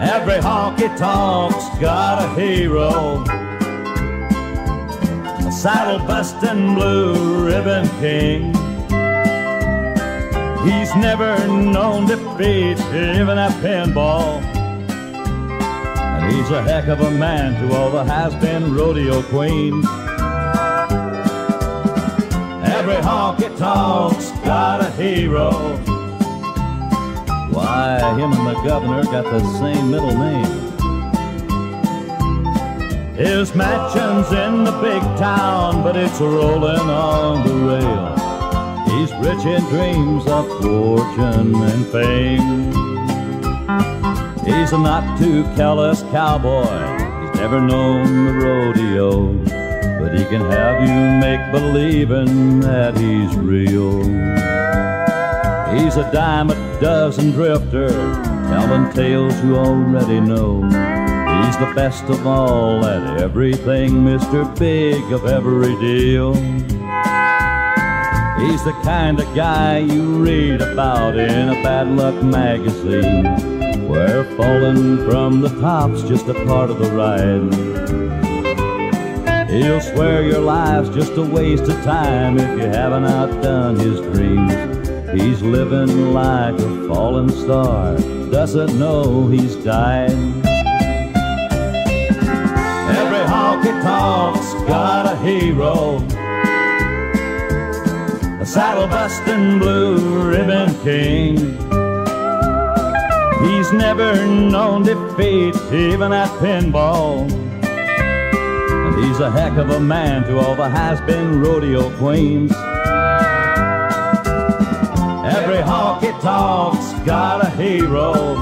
Every honky tonk's got a hero. A saddle busting blue ribbon king. He's never known defeat, even at pinball. And he's a heck of a man to all the has-been rodeo queens. Every honky tonk's got a hero. Why, him and the governor got the same middle name. His mansion's in the big town, but it's rolling on the rail. He's rich in dreams of fortune and fame. He's a not too callous cowboy. He's never known the rodeo, but he can have you make believing that he's real. A dime a dozen drifter, telling tales you already know. He's the best of all at everything, Mr. Big of every deal. He's the kind of guy you read about in a bad luck magazine, where falling from the top's just a part of the ride. He'll swear your life's just a waste of time if you haven't outdone his dreams. He's living like a fallen star, doesn't know he's dying. Every honky tonk's got a hero, a saddle busting blue ribbon king. He's never known defeat, even at pinball. And he's a heck of a man to all the has-been rodeo queens. Got a hero.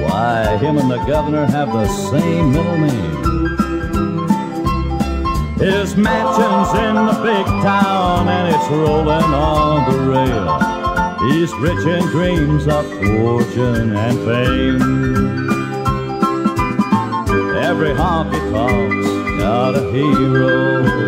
Why, him and the governor have the same middle name. His mansion's in the big town and it's rolling on the rail. He's rich in dreams of fortune and fame. Every honky tonk's got a hero.